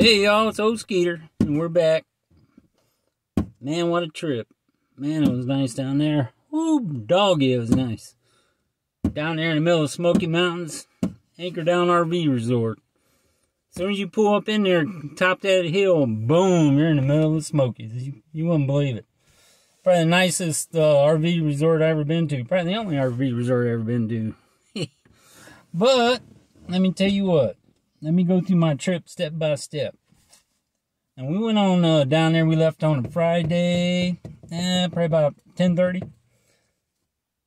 Hey y'all, it's Old Skeeter, and we're back. Man, what a trip. Man, it was nice down there. Woo, doggy, it was nice. Down there in the middle of Smoky Mountains, Anchor Down RV Resort. As soon as you pull up in there, top that hill, boom, you're in the middle of the Smokies. You, you wouldn't believe it. Probably the nicest uh, RV resort I've ever been to. Probably the only RV resort I've ever been to. but, let me tell you what let me go through my trip step by step. And we went on uh, down there. We left on a Friday, eh, probably about 10:30.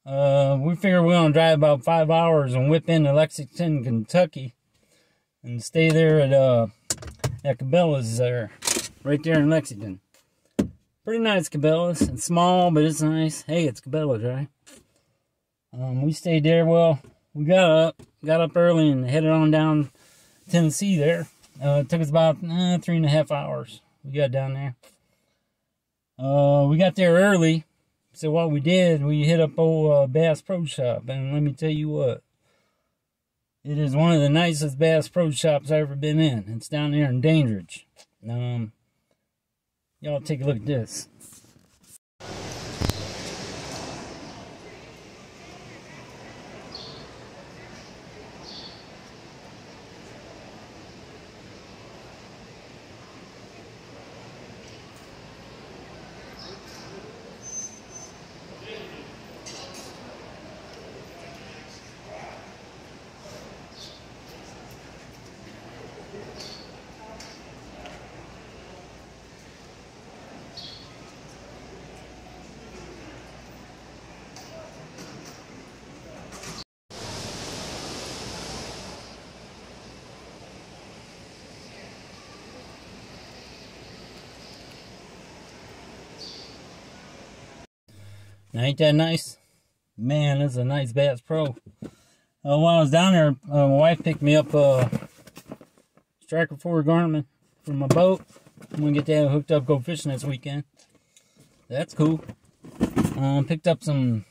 Uh, we figured we are gonna drive about five hours and whip into Lexington, Kentucky, and stay there at uh at Cabela's there, right there in Lexington. Pretty nice Cabela's. It's small, but it's nice. Hey, it's Cabela's, right? Um, we stayed there. Well, we got up, got up early and headed on down Tennessee there. Uh, it took us about uh, three and a half hours. We got down there. Uh, we got there early. So what we did, we hit up old uh, Bass Pro Shop, and let me tell you what, it is one of the nicest Bass Pro Shops I've ever been in. It's down there in Dandridge. Um, y'all take a look at this. Ain't that nice? Man, this is a nice Bass Pro. Uh, while I was down there, uh, my wife picked me up a Striker 4 Garmin for my boat. I'm going to get that hooked up, go fishing this weekend. That's cool. Um, picked up some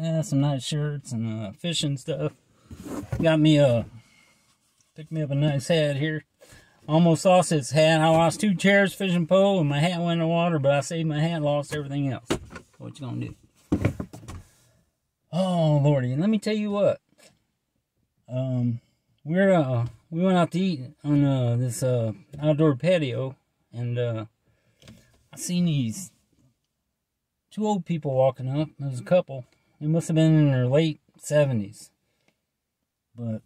uh, some nice shirts and uh, fishing stuff. Got me a, picked me up a nice hat here. Almost lost this hat. I lost two chairs, fishing pole, and my hat went in the water, but I saved my hat, lost everything else. What you gonna do? Oh lordy, and let me tell you what. Um, we're uh we went out to eat on uh this uh outdoor patio, and uh I seen these two old people walking up. There was a couple. They must have been in their late seventies, but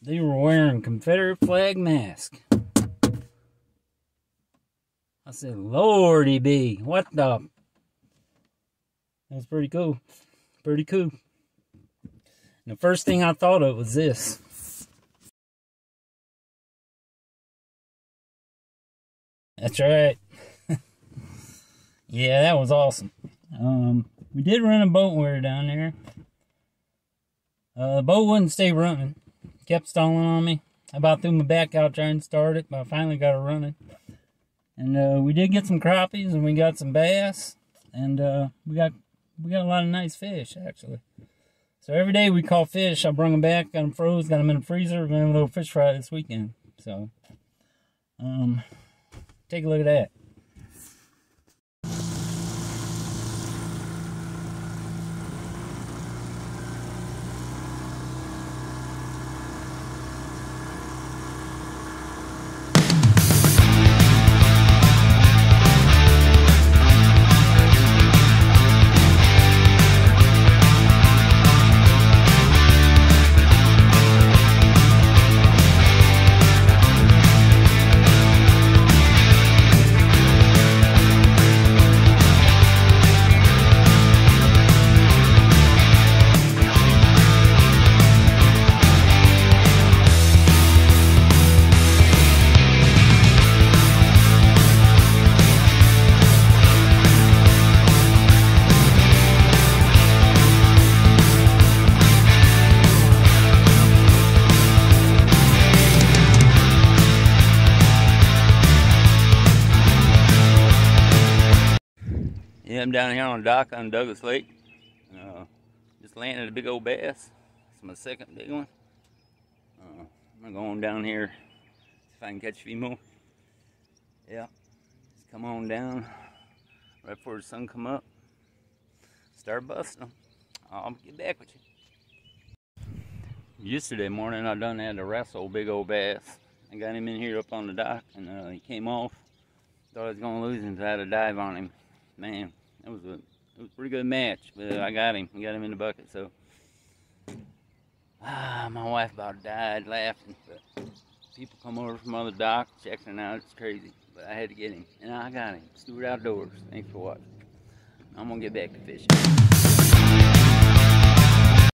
they were wearing Confederate flag mask. I said, Lordy be, what the? That's pretty cool. Pretty cool. And the first thing I thought of was this. That's right. yeah, that was awesome. Um, we did run a boat when down there. Uh, the boat wouldn't stay running. Kept stalling on me. I about threw my back out trying to start it, but I finally got it running. And uh, we did get some crappies and we got some bass. And uh, we got we got a lot of nice fish, actually. So every day we caught fish. I brought them back, got them froze, got them in the freezer. We're to have a little fish fry this weekend. So, um, take a look at that. Yeah, I'm down here on the dock on Douglas Lake. Uh, just landed a big old bass. It's my second big one. Uh, I'm going down here, see if I can catch a few more. Yeah. Just come on down right before the sun come up. Start busting them. I'll get back with you. Yesterday morning I done had to wrestle big old bass. I got him in here up on the dock and uh, he came off. Thought I was gonna lose him, so I had to dive on him. Man, that was a it was a pretty good match, but I got him. I got him in the bucket, so ah, my wife about died laughing. But people come over from other docks checking out. It's crazy, but I had to get him, and I got him. Stewart Outdoors. Thanks for watching. I'm gonna get back to fishing.